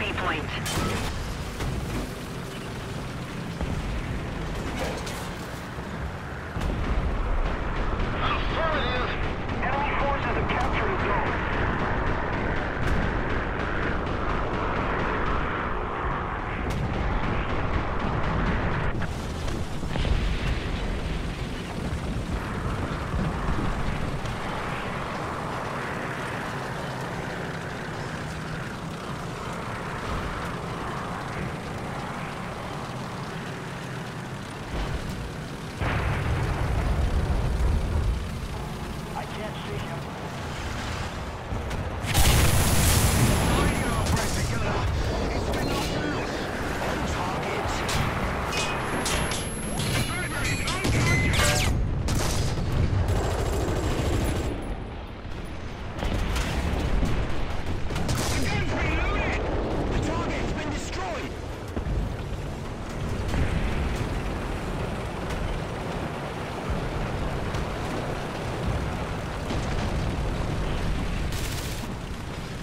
Point. Affirmative. Enemy forces have captured a zone. I can't see him.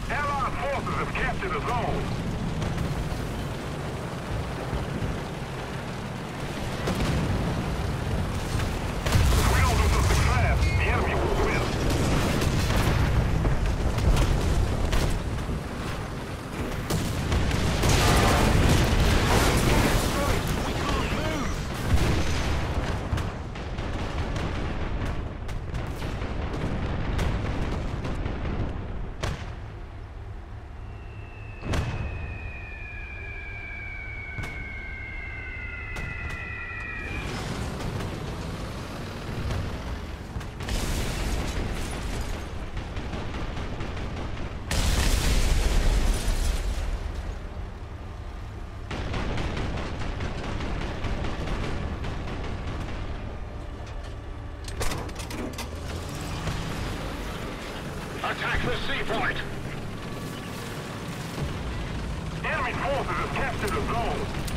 Allied forces have captured a zone. Attack the seaport! Enemy forces have captured a zone.